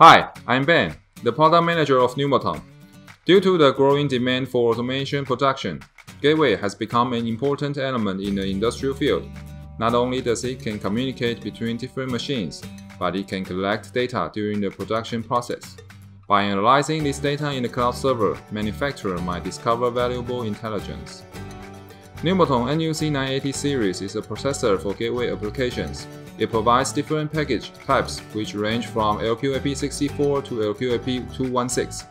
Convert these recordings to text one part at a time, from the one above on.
Hi, I'm Ben, the product manager of Nuvoton. Due to the growing demand for automation production, Gateway has become an important element in the industrial field. Not only does it can communicate between different machines, but it can collect data during the production process. By analyzing this data in the cloud server, manufacturer might discover valuable intelligence. Nuvoton NUC980 series is a processor for gateway applications. It provides different package types which range from LQAP64 to LQAP216.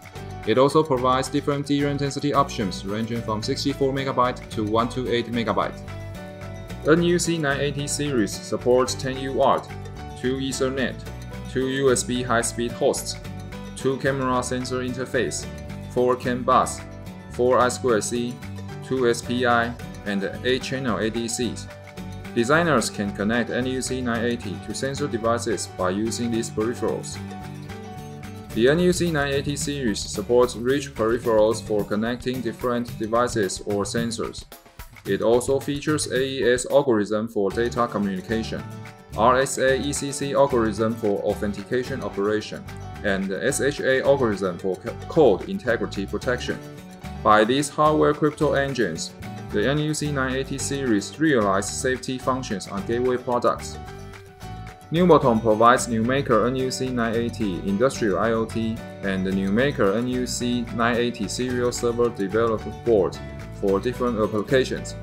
It also provides different DRAM density options ranging from 64MB to 128MB. NUC980 series supports 10 UART, 2 Ethernet, 2 USB high-speed hosts, 2 camera sensor interface, 4 CAN bus, 4 I2C, 2 SPI, and 8 channel ADCs. Designers can connect NUC980 to sensor devices by using these peripherals. The NUC980 series supports rich peripherals for connecting different devices or sensors. It also features AES algorithm for data communication, RSA ECC algorithm for authentication operation, and SHA algorithm for code integrity protection. By these hardware crypto engines, the NUC980 series realize safety functions on gateway products. Nuvoton provides NUMaker NUC980 Industrial IoT and the NUMaker NUC980 Serial Server Development Board for different applications.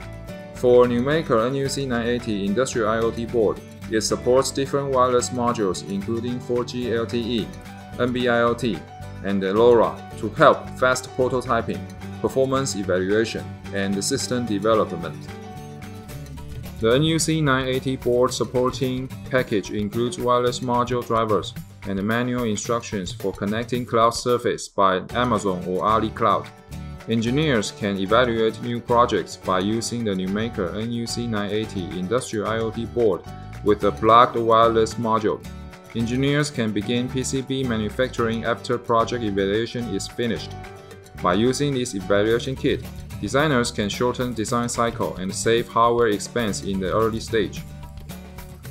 For NUMaker NUC980 Industrial IoT Board, it supports different wireless modules including 4G LTE, NB-IoT, and LoRa to help fast prototyping performance evaluation, and system development. The NUC 980 board supporting package includes wireless module drivers and manual instructions for connecting cloud service by Amazon or Ali Cloud. Engineers can evaluate new projects by using the NUMaker NUC 980 Industrial IoT board with a plugged wireless module. Engineers can begin PCB manufacturing after project evaluation is finished. By using this evaluation kit, designers can shorten design cycle and save hardware expense in the early stage.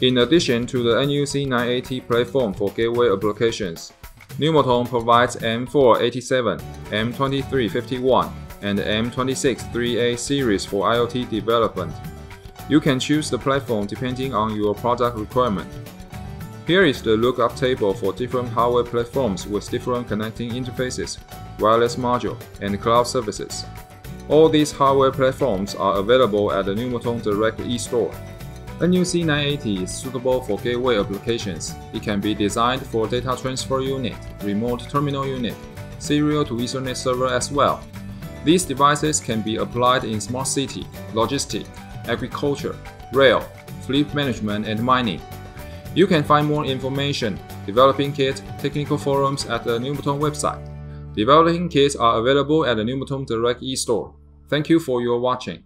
In addition to the NUC 980 platform for gateway applications, Nuvoton provides M487, M2351, and M263A series for IoT development. You can choose the platform depending on your product requirement. Here is the lookup table for different hardware platforms with different connecting interfaces wireless module, and cloud services. All these hardware platforms are available at the Nuvoton Direct eStore. NUC 980 is suitable for gateway applications. It can be designed for data transfer unit, remote terminal unit, serial to Ethernet server as well. These devices can be applied in smart city, logistics, agriculture, rail, fleet management, and mining. You can find more information, developing kit, technical forums at the Nuvoton website. Developing kits are available at the Nuvoton Direct eStore. Thank you for your watching.